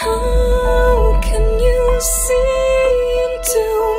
How can you see into